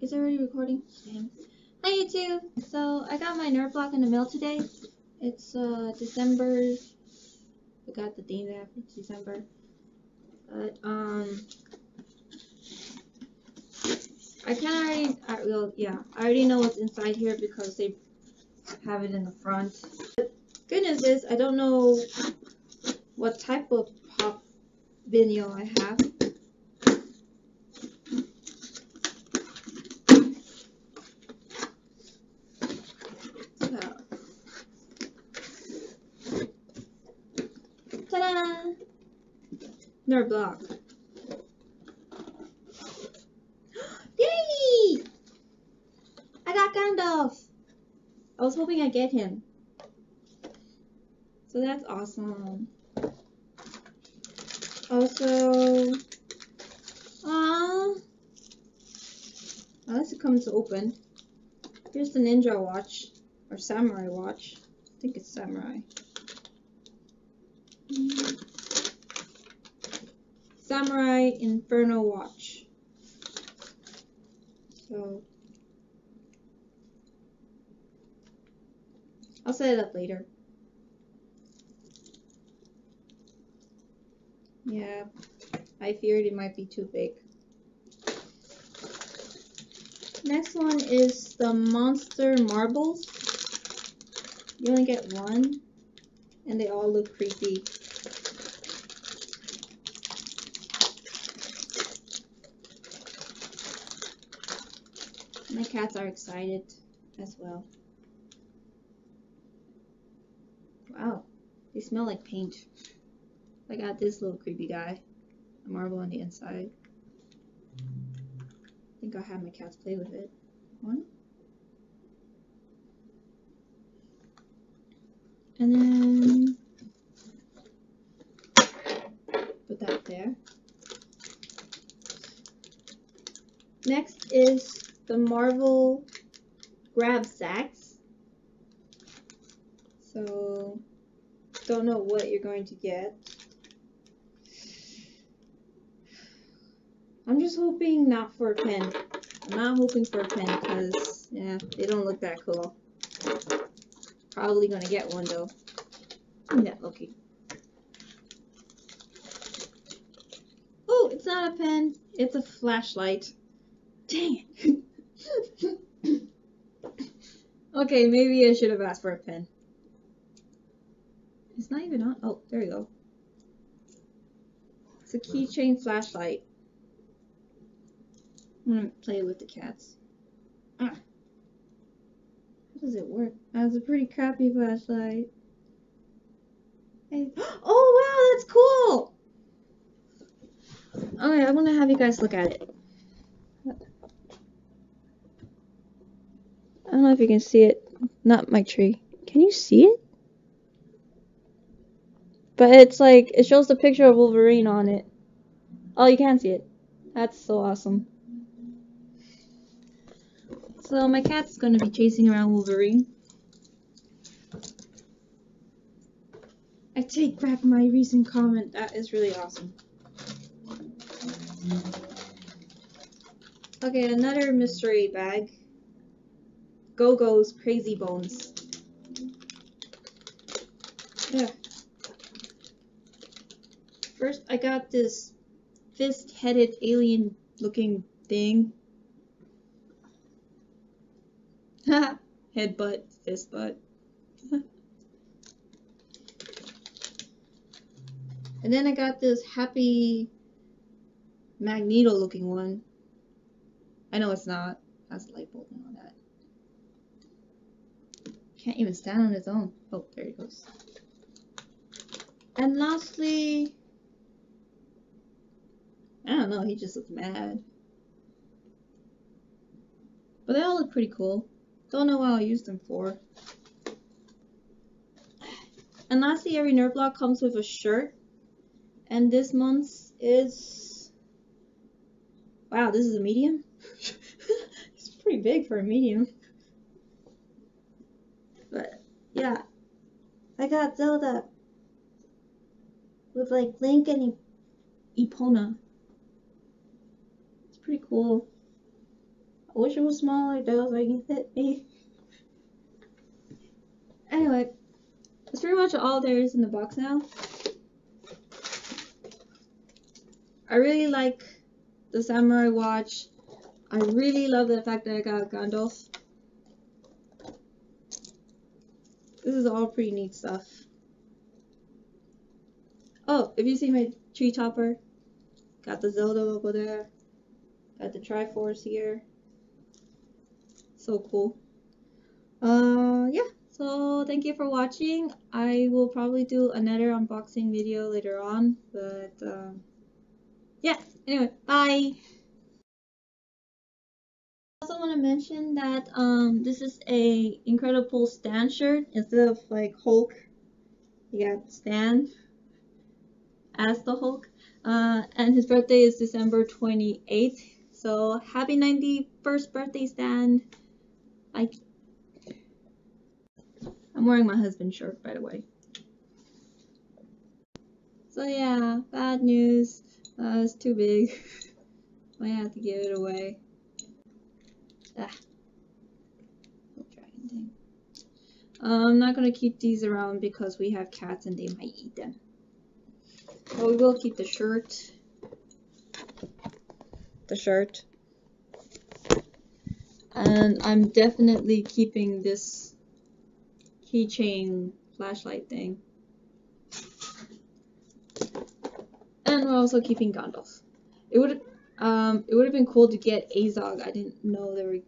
Is already recording? Damn. Hi YouTube! So I got my nerd block in the mail today. It's uh December I got the date there for December. But um I kinda already I, well yeah, I already know what's inside here because they have it in the front. But good news is I don't know what type of pop vinyl I have. So, ta-da! Nerd block. Yay! I got Gandalf. I was hoping I'd get him. So that's awesome. Also, ah, unless it comes open. Here's the ninja watch or samurai watch. I think it's samurai. Samurai Inferno watch. So I'll set it up later. Yeah, I feared it might be too big. Next one is the monster marbles. You only get one, and they all look creepy. My cats are excited as well. Wow, they smell like paint. I got this little creepy guy, a marble on the inside. I think I'll have my cats play with it. One. And then put that there. Next is the Marvel Grab Sacks. So, don't know what you're going to get. I'm just hoping not for a pen. I'm not hoping for a pen because, yeah, they don't look that cool. Probably gonna get one though. Isn't that lucky? Oh, it's not a pen. It's a flashlight. Dang it. okay, maybe I should have asked for a pen. It's not even on. Oh, there you go. It's a keychain flashlight. I'm gonna play with the cats. Ah. How does it work? That's a pretty crappy flashlight. Oh wow, that's cool! Okay, I'm gonna have you guys look at it. I don't know if you can see it. Not my tree. Can you see it? But it's like, it shows the picture of Wolverine on it. Oh, you can see it. That's so awesome. So my cat's gonna be chasing around Wolverine. I take back my recent comment. That is really awesome. Okay, another mystery bag. Go-Go's Crazy Bones. Yeah. First, I got this fist-headed alien-looking thing. Ha! Headbutt, fist butt. and then I got this happy Magneto looking one. I know it's not. That's a light bulb. Can't even stand on its own. Oh, there he goes. And lastly, I don't know, he just looks mad. But they all look pretty cool. Don't know what I'll use them for. And lastly, every nerd block comes with a shirt. And this month's is... Wow, this is a medium? it's pretty big for a medium. But, yeah. I got Zelda. With, like, Link and Epona. It's pretty cool. I wish it was smaller though so I can fit me. Anyway, that's pretty much all there is in the box now. I really like the samurai watch. I really love the fact that I got Gandalf. Is all pretty neat stuff. Oh, if you see my tree topper, got the Zelda over there, got the Triforce here. So cool. Uh, yeah. So thank you for watching. I will probably do another unboxing video later on, but um, yeah. Anyway, bye. I want to mention that um, this is a Incredible Stan shirt instead of like Hulk. You got Stan as the Hulk, uh, and his birthday is December 28th. So happy 91st birthday, Stan! I I'm wearing my husband's shirt, by the way. So yeah, bad news. Uh, it's too big. Might have to give it away. Ah. Dragon thing. I'm not gonna keep these around because we have cats and they might eat them. But we will keep the shirt. The shirt. And I'm definitely keeping this keychain flashlight thing. And we're also keeping Gandalf. It would um it would have been cool to get Azog. I didn't know there were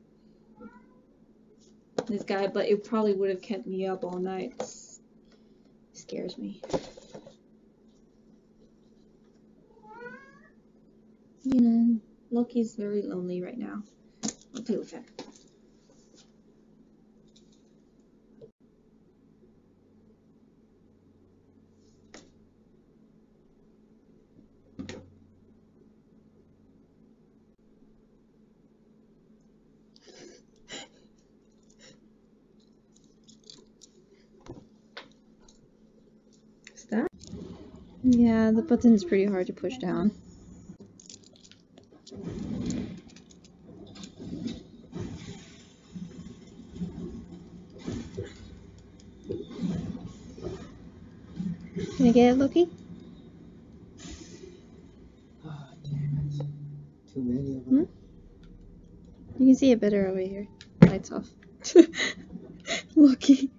this guy, but it probably would have kept me up all night. It scares me. You know, Loki's very lonely right now. I'll deal with him. Is that? Yeah, the button's pretty hard to push down. Can I get it, Loki? Ah, damn it. Too many of them. You can see it better over here. Lights off. Loki.